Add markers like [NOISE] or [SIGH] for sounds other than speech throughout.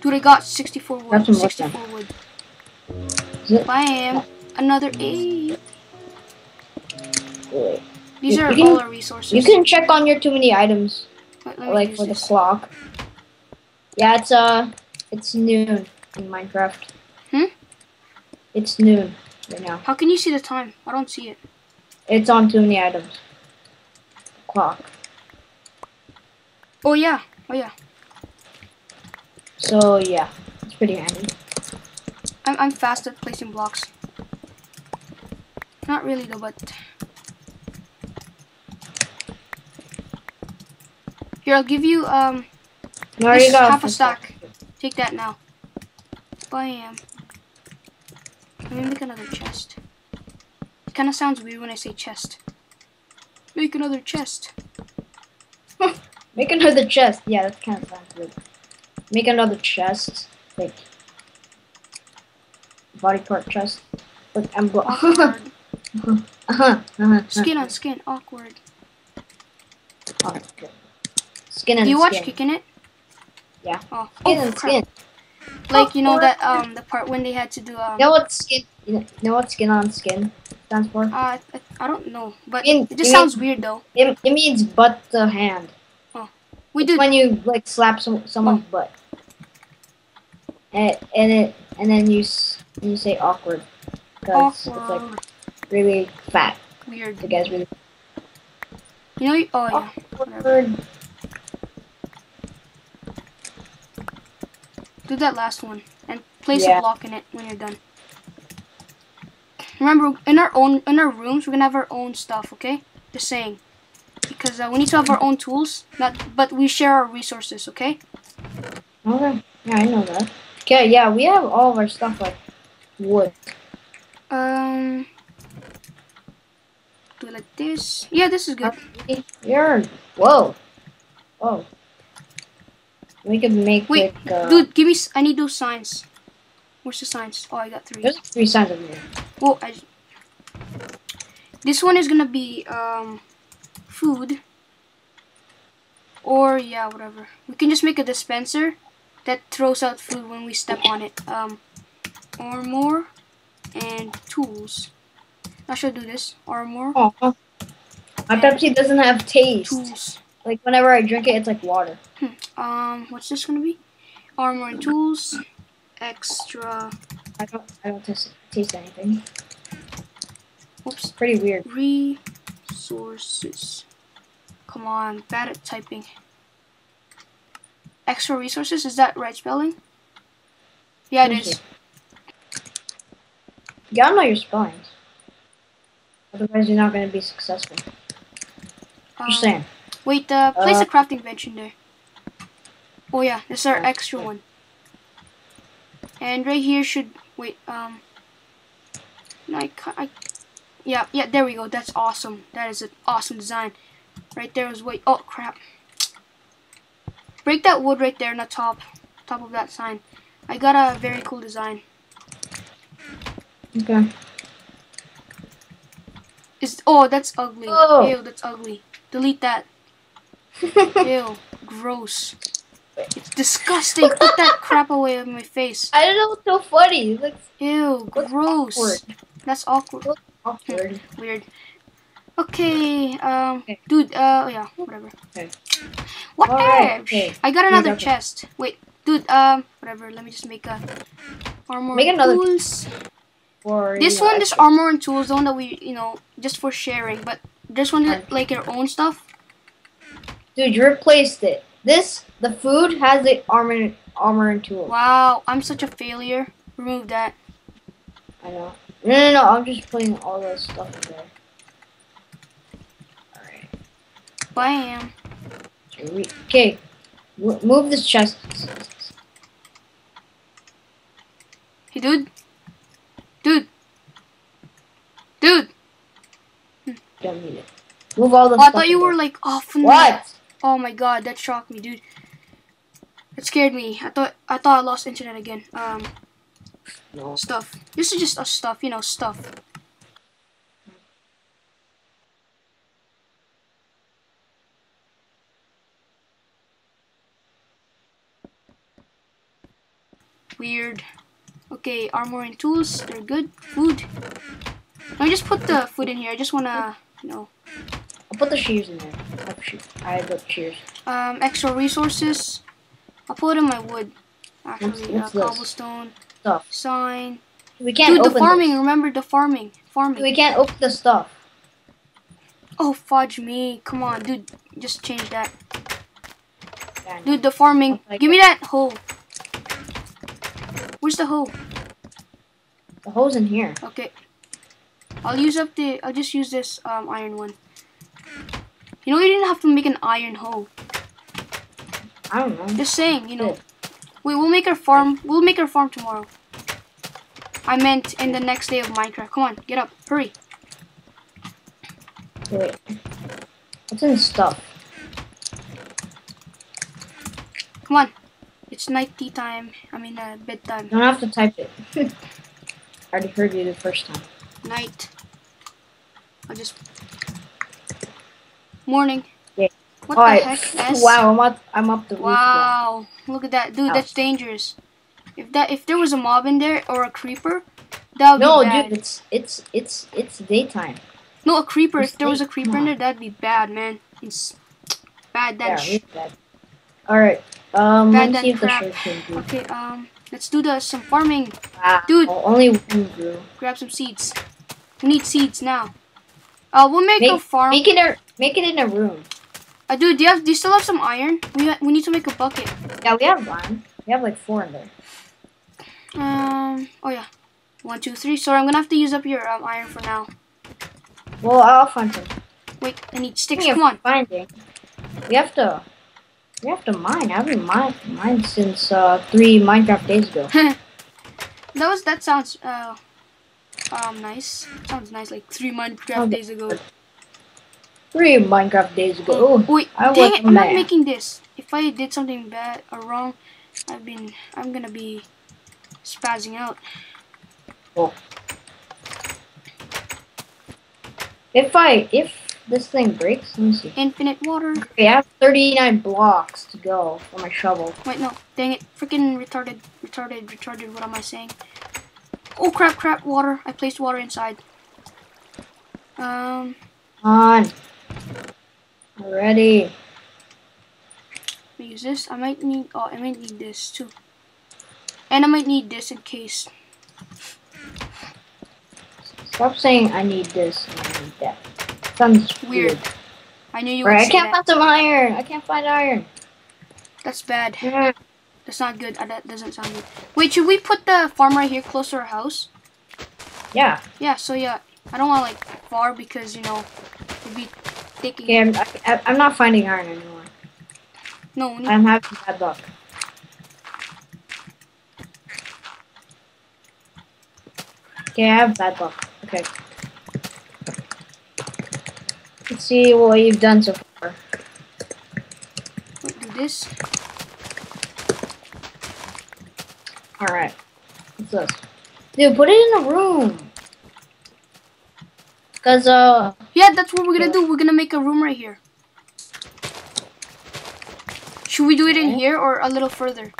Dude, I got 64 wood. That's 64 wood. Bam. Another eight. Wait. These You- are you can- all our resources. You can check on your too many items, Wait, like for the clock. Yeah, it's uh, it's noon in Minecraft. Hmm? It's noon right now. How can you see the time? I don't see it. It's on too many items. Clock. Oh yeah. Oh yeah. So yeah, it's pretty handy. I'm I'm fast at placing blocks. Not really though, but here I'll give you um there You got half a stack. take that now. Bam. Let me make another chest. It kind of sounds weird when I say chest. Make another chest. [LAUGHS] Make another chest. Yeah, that kind of sounds good. Make another chest, like body part chest with emblem. [LAUGHS] Awkward. uh-huh, uh-huh, skin on skin. Awkward. Alright, good. Skin and Do you watch skin. Kicking It? Yeah. Oh, Skin oh and crap. skin. Like you know that um the part when they had to do um. You know what skin? You know, what skin on skin stands for? Uh, I, I don't know, but In- it just in- sounds weird though. It, it means butt the hand. Oh, We do. when you like slap some someone's butt. And, and it and then you you say awkward because it's like really fat. Weird. The guy's really You know? Oh yeah. awkward. Do that last one and place Yeah. a block in it when you're done. Remember, in our own in our rooms, we're gonna have our own stuff. Okay? Just saying, because uh, we need to have our own tools. Not, but we share our resources. Okay? Okay. Yeah, I know that. Okay, yeah, we have all of our stuff like wood. Um. Do it like this. Yeah, this is good. You're whoa, whoa. We could make Wait, like uh, dude, give me. I need those signs. Where's the signs? Oh, I got three. There's three signs over here. Well, I. This one is gonna be um, food. Or yeah, whatever. We can just make a dispenser that throws out food when we step on it. Um, armor and tools. I should do this. Armor, Oh, my Pepsi doesn't have taste. tools. Like whenever I drink it, it's like water. Um, what's this gonna be? Armor and tools. Extra. I don't, I don't taste, taste anything. Oops. Pretty weird. Resources. Come on, bad at typing. Extra resources, is that right spelling? Yeah, it is. You gotta know your spellings. Otherwise, you're not gonna be successful. Um, Just saying. Wait, uh, place Uh, a crafting bench in there. Oh yeah, this is our extra one. And right here should wait. Um, I, I, yeah, yeah. There we go. That's awesome. That is an awesome design. Right there is wait. Oh crap! Break that wood right there in the top, top of that sign. I got a very cool design. Okay. Is oh that's ugly. Oh. Ew, that's ugly. Delete that. [LAUGHS] Ew, gross. It's disgusting. Put that [LAUGHS] crap away on my face. I don't know what's so funny. It looks Ew, looks gross. awkward. That's awkward. awkward. Weird. Okay, um, Okay. dude, uh, yeah, whatever. Okay. What else? okay. I got another okay. chest. Wait, dude, um, whatever. Let me just make a armor Make and another tools. For, This one, this armor and tools, the one that we, you know, just for sharing. But this one, Alright. like your own stuff. Dude, you replaced it. This, the food has the armor, armor and tools. Wow, I'm such a failure. Remove that. I know. No, no, no. I'm just putting all this stuff in there. Alright. Bam. Okay. Move this chest. Hey, dude. Dude. Dude. Don't need it. Move all the Oh, I thought you were like off. the- What? Oh my god, that shocked me, dude. It scared me. I thought I thought I lost internet again. Um, No. stuff. This is just a stuff, you know, stuff. Weird. Okay, armor and tools. They're good. Food. Let me just put the food in here. I just wanna, you know, I'll put the shears in there. I have, shears. The shears. um, extra resources. I'll put in my wood. Actually, What's- uh, what's this? cobblestone, Stuff. sign. We can't Dude, the farming. this. Remember the farming. Farming. We can't open the stuff. Oh, fudge me. Come on, dude. Just change that. Dude, the farming. Give me that hoe. Where's the hole? The hole's in here. Okay. I'll use up the. I'll just use this um, iron one. You know, you didn't have to make an iron hole. I don't know. Just saying, you know. Good. Wait, we'll make our farm. We'll make our farm tomorrow. I meant in the next day of Minecraft. Come on, get up, hurry. Wait. What's in stuff? Come on. It's night tea time. I mean, uh, bedtime. You don't have to type it. I [LAUGHS] already heard you the first time. Night. I'll just. Morning. Yeah. What the Alright. heck? [LAUGHS] S? Wow, I'm up. I'm up the roof. Wow. Look at that, dude. Ow. That's dangerous. If that, if there was a mob in there or a creeper, that would No, be bad. No, dude, it's it's it's it's daytime. No, a creeper. If Just there was a creeper in there, that'd be bad, man. It's bad. That Yeah, bad. All right. Um, Bad let's see than if the crap. can. Okay, um, let's do the some farming. Wow, Dude. only one grew. Grab some seeds. We need seeds now. Uh, we'll make, a farm. Make it a make it in a room. uh, dude, do you have? Do you still have some iron? We we need to make a bucket. Yeah, we have one. We have like four in there. Um. Oh yeah. One, two, three. Sorry, I'm gonna have to use up your um, iron for now. Well, I'll find some. Wait, I need sticks. Come on. Finding. We have to. We have to mine. I haven't mined, mined since uh, three Minecraft days ago. [LAUGHS] that was that sounds uh um nice. Sounds nice like three Minecraft Okay. days ago. Three Minecraft days ago. Oh, Oh, wait, I dang it! I'm not making this. If I did something bad or wrong, I've been I'm gonna be spazzing out. Oh. if I if this thing breaks, let me see. Infinite water. Okay, I have 39 blocks to go for my shovel. Wait, no. Dang it. Freaking retarded. Retarded. Retarded. What am I saying? Oh, crap, crap. Water. I placed water inside. Um, On. Ready. use this. I might need, oh, I might need this too. And I might need this in case. Stop saying I need this and I need that. Sounds Weird. weird. I knew you Right, would I can't that. find some iron. I can't find iron. That's bad. Mm. That's not good. Uh, That doesn't sound good. Wait, should we put the farm right here close to our house? Yeah. Yeah, so yeah. I don't want like far because, you know, it'd be taking. Okay, I'm, I, I'm not finding iron anymore. No, we need I'm having bad luck. Okay, I have bad luck. Okay. Let's see what you've done so far. do this. Alright. What's this? Dude, put it in a room. Cause, uh, Yeah, that's what we're gonna do. We're gonna make a room right here. Should we do it in here or a little further?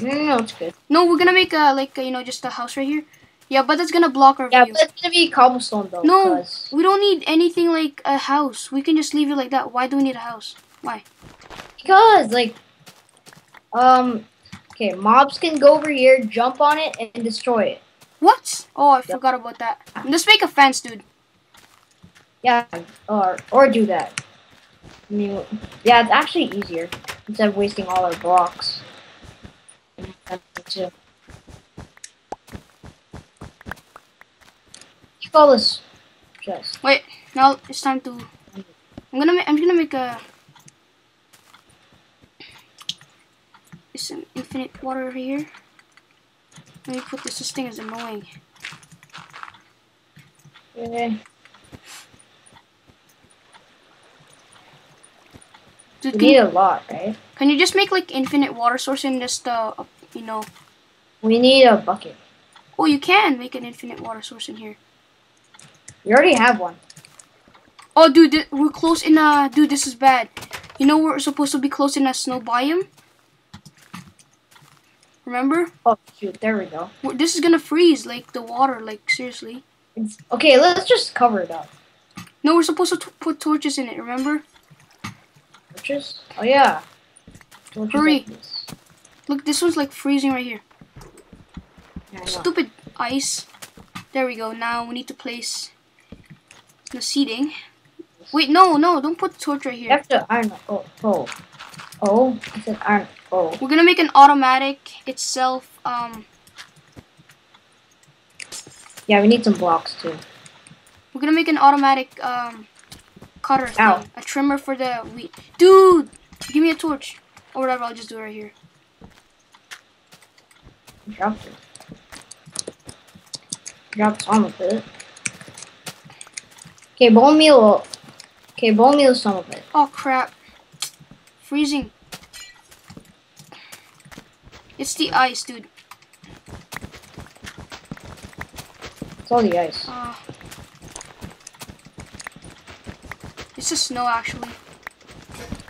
no, no, no, it's good. No, we're gonna make a like a, you know just a house right here. Yeah, but that's gonna block our Yeah, view. but it's gonna be cobblestone though. No. 'cause- We don't need anything like a house. We can just leave it like that. Why do we need a house? Why? Because, like, um, okay, mobs can go over here, jump on it, and destroy it. What? Oh, I Yep. forgot about that. Let's make a fence, dude. Yeah, or or do that. I mean, yeah, it's actually easier instead of wasting all our blocks. Call this chest. Wait, now it's time to. I'm gonna make. I'm gonna make a. Is some infinite water over here. Let me put this. This thing is annoying. Okay. Dude, We can, need a lot, right? can you just make like infinite water source and just uh, uh, you know? We need a bucket. Oh, you can make an infinite water source in here. We already have one. Oh, dude, we're close in a. Dude, this is bad. You know we're supposed to be close in a snow biome. Remember? Oh shoot, there we go. We're- This is gonna freeze, like the water, like seriously. It's, okay, let's just cover it up. No, we're supposed to t- put torches in it. Remember? Torches? Oh yeah. Torches Hurry. like this. Look, this one's like freezing right here. Yeah, Stupid ice. There we go. Now we need to place the seating. Wait, no, no, don't put the torch right You here. have to iron. Oh, oh, oh! I said iron. Oh, We're gonna make an automatic itself. Um, yeah. We need some blocks too. we're gonna make an automatic um cutter Ow. thing, a trimmer for the wheat. Dude, give me a torch or whatever. I'll just do it right here. Dropped it. Dropped some of it. Okay, bone meal. Okay, bone meal some of it. Oh crap, freezing. It's the ice, dude. It's all the ice. Uh, it's the snow, actually.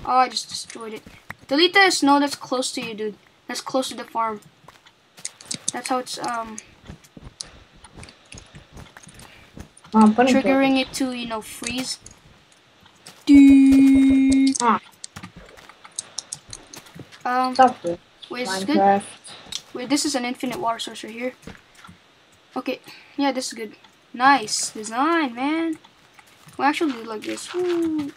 Oh, I just destroyed it. Delete the snow that's close to you, dude. That's close to the farm. That's how it's um Oh, I'm triggering it to you know freeze. Dude. Ah. Um, wait, is this good? Wait, this is an infinite water source right here. Okay, yeah, this is good. Nice design, man. We actually do like this. Woo.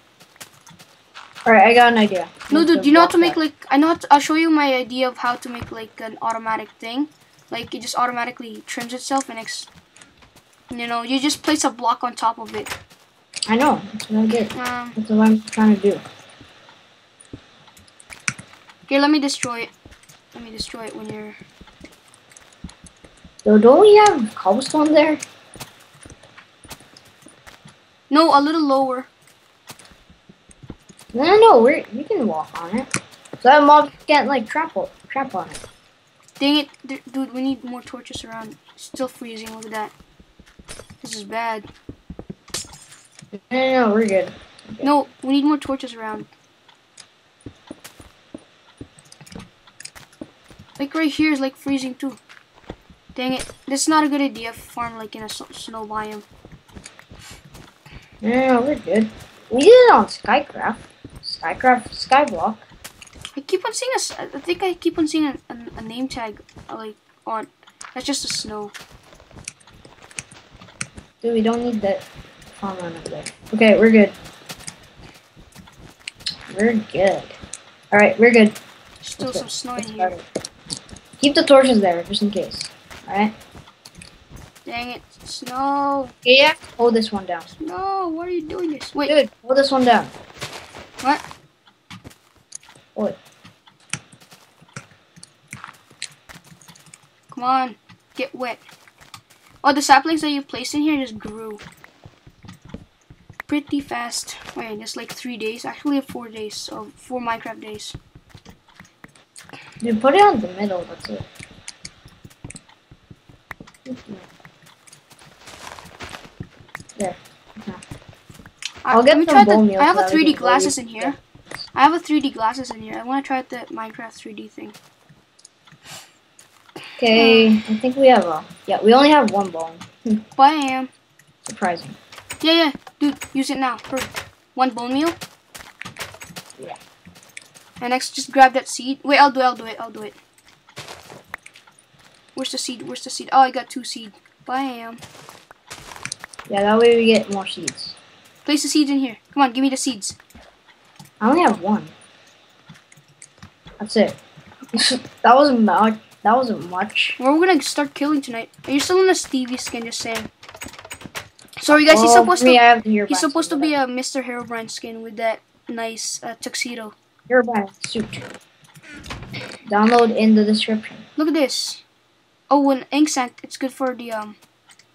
Alright, I got an idea. No, dude, you know how to make that. like I know. How to, I'll show you my idea of how to make like an automatic thing. Like it just automatically trims itself and ex. You know, you just place a block on top of it. I know. That's what I did. Um, That's what I'm trying to do. here, let me destroy it. Let me destroy it when you're. So don't we have cobblestone there? No, a little lower. No, no, no. We're, we can walk on it. So that mob can't like trap trap on it. Dang it, dude. We need more torches around. Still freezing. Look at that. This is bad. No, no, no. We're good. No, we need more torches around. Like right here is like freezing too. Dang it. This is not a good idea. Farm like in a snow biome. No, we're good. We did it on Skycraft. Skycraft, Skyblock. I keep on seeing a, I think I keep on seeing a, a, a name tag uh, like on. That's just a snow. Dude, we don't need that there. Okay, we're good. We're good. Alright, we're good. Still Let's some snow in here. Keep the torches there, just in case. Alright? Dang it. Snow. Yeah. Hold this one down. No, why are you doing this? Wait, Dude, hold this one down. what? Hold. Come on. Get wet. Oh, the saplings that you placed in here just grew. Pretty fast. Wait, it's like three days. Actually, four days. So, four Minecraft days. Dude, put it on the middle, that's it. There. I, I'll get me try the, I have a so that we 3D glasses in here. I have a 3D glasses in here. I want to try the Minecraft 3D thing. Okay, I think we have a. Yeah, we only have one bone. Hmm. Bam. Surprising. Yeah, yeah. Dude, use it now. Hurry. One bone meal. Yeah. And next, just grab that seed. Wait, I'll do it. I'll do it. I'll do it. Where's the seed? Where's the seed? Oh, I got two seed. Bam. Yeah, that way we get more seeds. Place the seeds in here. Come on, give me the seeds. I only have one. That's it. [LAUGHS] that wasn't much. That wasn't much. We're gonna start killing tonight. Are you still in the Stevie skin? Just saying. Sorry, guys. he's supposed to. I have the He's supposed to be a Mr. Herobrine skin with that nice uh, tuxedo. Herobrine suit. Download in the description. Look at this. Oh, an ink sac. It's good for the um.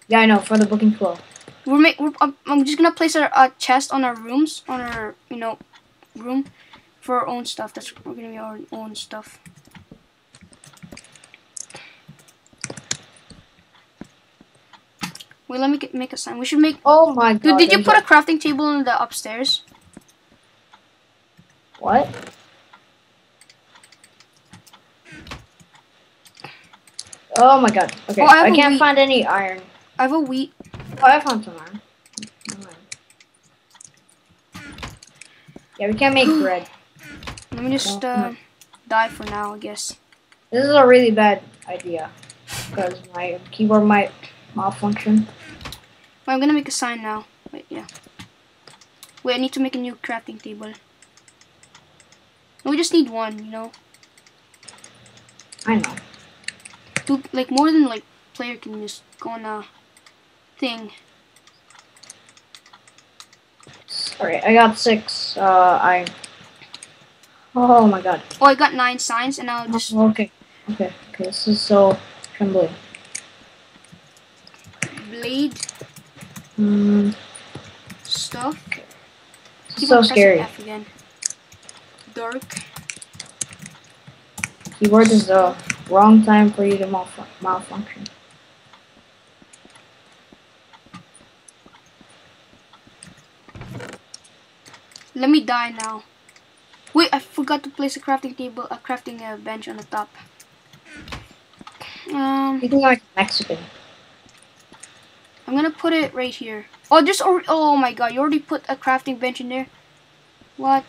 Yeah, I know for the book and quill. We're make. We're, I'm, I'm just gonna place our uh, chest on our rooms, on our you know, room, for our own stuff. That's we're gonna be our own stuff. Wait, let me get, make a sign. We should make. Oh my god. Dude, did you put a crafting table in the upstairs? What? Oh my god. Okay, Oh, I I, can't wheat. find any iron. I have a wheat. Oh, I found some iron. Yeah, we can't make [GASPS] bread. Let me just uh, die for now, I guess. This is a really bad idea because my keyboard might malfunction. Well, I'm gonna make a sign now. Wait, yeah. Wait, I need to make a new crafting table. No, we just need one, you know. I know. Two, like more than like player can just go on a thing. Alright, I got six. Uh, I. Oh my god. Oh, I got nine signs, and I'll just Okay. Okay. Okay. This is so trembling. blade Hmm. stuff. Keep so scary. F again. Dark. Keyboard is the wrong time for you to malfun- malfunction. Let me die now. Wait, I forgot to place a crafting table, a crafting uh, bench on the top. Um, You think like Mexican? I'm gonna put it right here. Oh, just oh my god, you already put a crafting bench in there. What?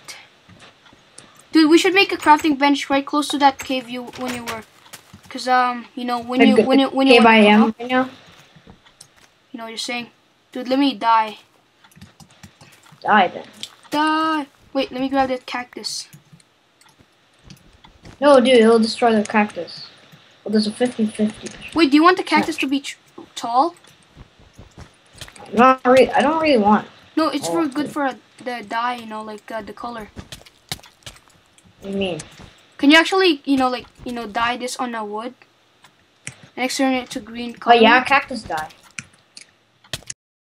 Dude, we should make a crafting bench right close to that cave you when you were, cause um, you know when you when you when you Cave I am right now. You know what you're saying, dude. Let me die. Die then. Die. Wait, let me grab that cactus. No, dude, it'll destroy the cactus. Well, there's a 50-50. Wait, do you want the cactus to be tall? Not really. I don't really want. No, it's Oh, for good for the dye. You know, like uh, the color. What do you mean? Can you actually, you know, like you know, dye this on a wood? And turn it to green color. Oh yeah, cactus dye.